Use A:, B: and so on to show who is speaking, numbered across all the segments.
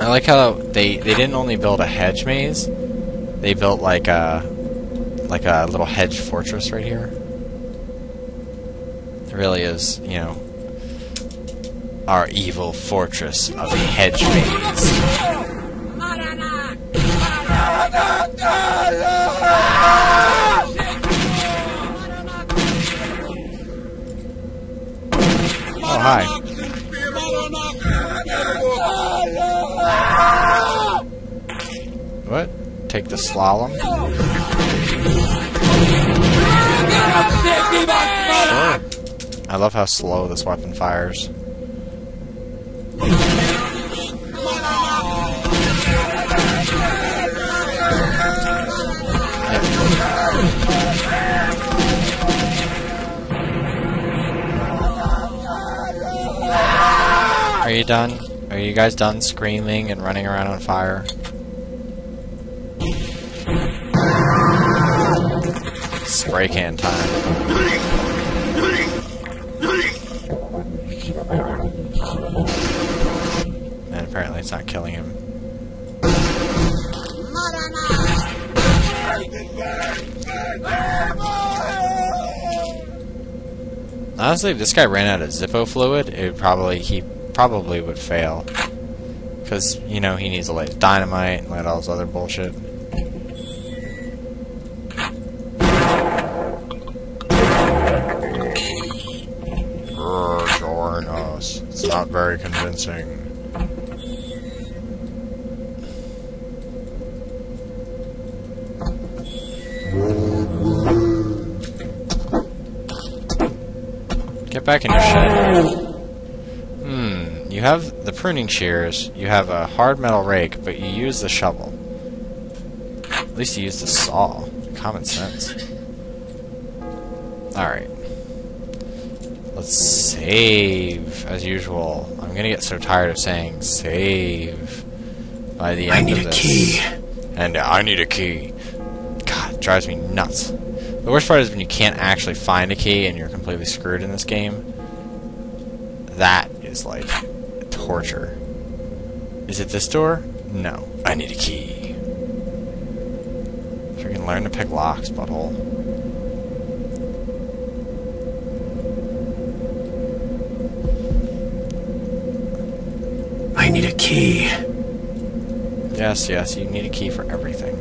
A: I like how they they didn't only build a hedge maze, they built like a like a little hedge fortress right here. It really is, you know, our evil fortress of hedge maze. Oh hi. Take the slalom? Sure. I love how slow this weapon fires. Are you done? Are you guys done screaming and running around on fire? Spray can time. And apparently it's not killing him. Honestly, if this guy ran out of Zippo fluid, it probably he probably would fail. Because, you know, he needs to light dynamite and light all this other bullshit. Not very convincing. Get back in your shed. Hmm, you have the pruning shears, you have a hard metal rake, but you use the shovel. At least you use the saw. Common sense. Alright. Let's save, as usual. I'm gonna get so tired of saying save by the end. of this.
B: I need a key.
A: And I need a key. God, it drives me nuts. The worst part is when you can't actually find a key and you're completely screwed in this game. That is like torture. Is it this door? No. I need a key. Freaking learn to pick locks, butthole.
B: I need a key.
A: Yes, yes, you need a key for everything.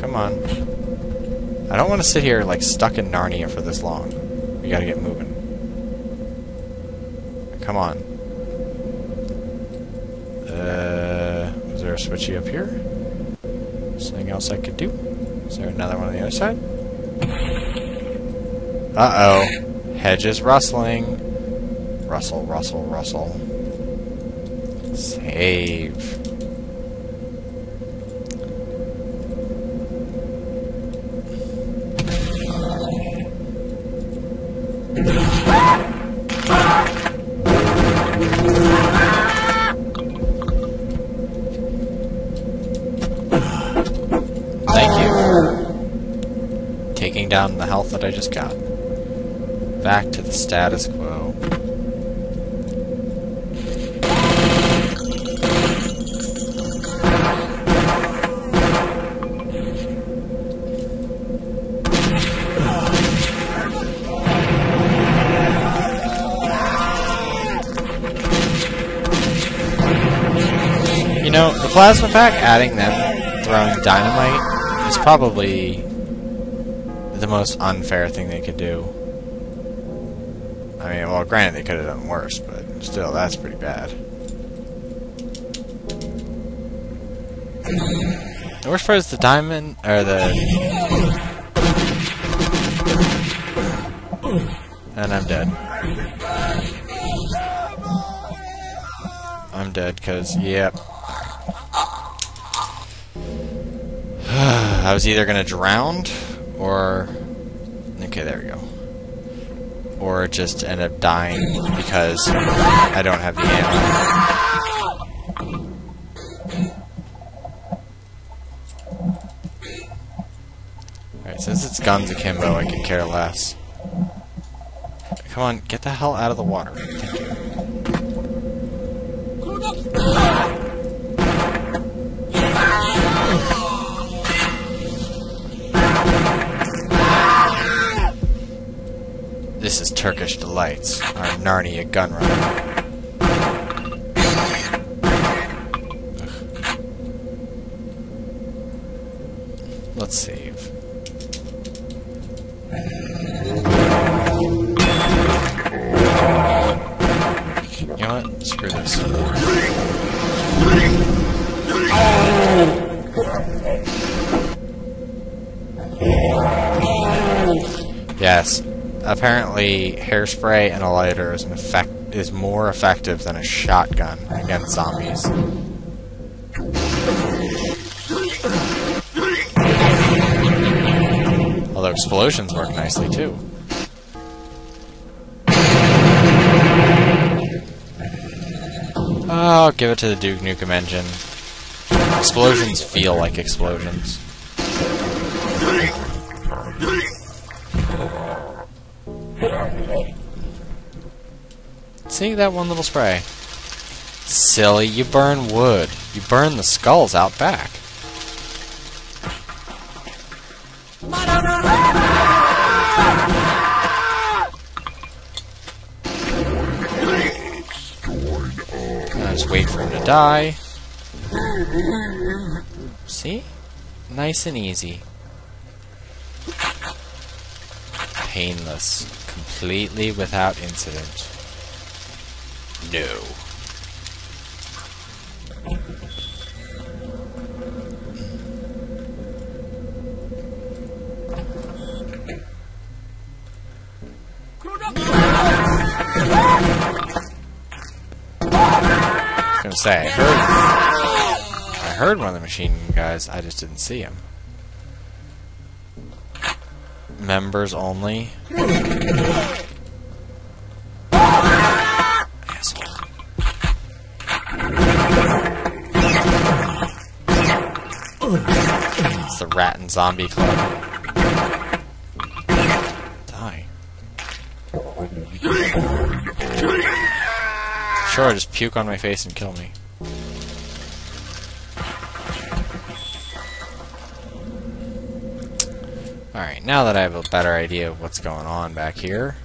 A: Come on. I don't want to sit here like stuck in Narnia for this long. We gotta get moving. Come on. Uh, is there a switchy up here? Something else I could do? Is there another one on the other side? Uh oh. Hedges rustling. Rustle, rustle, rustle. Save. Thank you. Taking down the health that I just got. Back to the status quo. Plasma pack, adding them throwing dynamite is probably the most unfair thing they could do. I mean, well, granted, they could have done worse, but still, that's pretty bad. The worst part is the diamond, or the... And I'm dead. I'm dead, because, yep. I was either gonna drown, or... Okay, there we go. Or just end up dying because I don't have the ammo. Alright, since it's guns akimbo, I could care less. Come on, get the hell out of the water. Thank you. Turkish Delights, our Narnia gun runner. Let's save. Apparently, hairspray and a lighter is an effect is more effective than a shotgun against zombies. Although explosions work nicely too. I'll give it to the Duke Nukem engine. Explosions feel like explosions. See that one little spray? Silly, you burn wood. You burn the skulls out back. Just wait for him to die. See? Nice and easy. Painless. Completely without incident. No. I was gonna say, I heard, I heard one of the machine guys, I just didn't see him. Members only. It's the Rat and Zombie Club. Die. Sure, just puke on my face and kill me. Alright, now that I have a better idea of what's going on back here.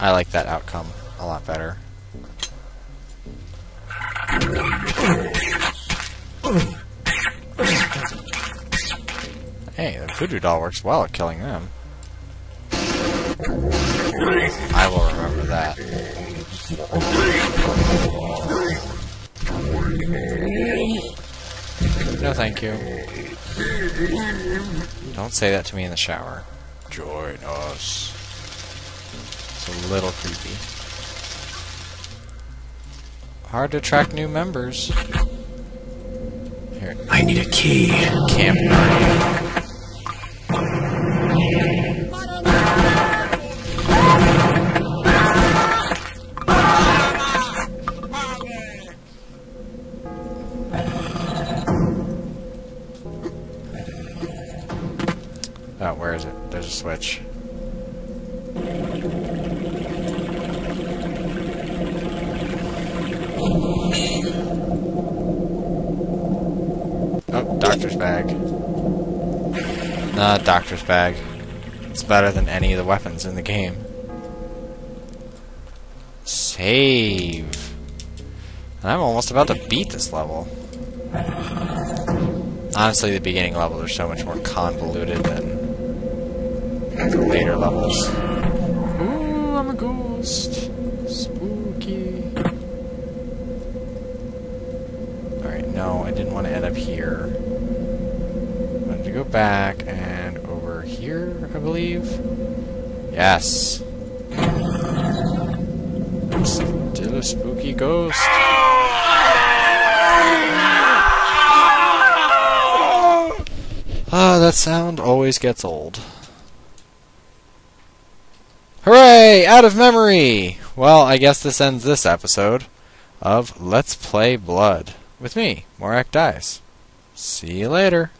A: I like that outcome a lot better. Hey, the voodoo doll works well at killing them. I will remember that. No, thank you. Don't say that to me in the shower. Join us. It's a little creepy. Hard to attract new members. Here,
B: I need a key.
A: Camp Oh, where is it? There's a switch. Oh, doctor's bag. Nah, doctor's bag. It's better than any of the weapons in the game. Save. And I'm almost about to beat this level. Honestly, the beginning levels are so much more convoluted than the later levels. Ooh, I'm a ghost. Spooky. Alright, no, I didn't want to end up here. I wanted to go back and over here, I believe. Yes. Still a spooky ghost. Ah, that sound always gets old. Hooray! Out of memory! Well, I guess this ends this episode of Let's Play Blood with me, Morakdais. See you later.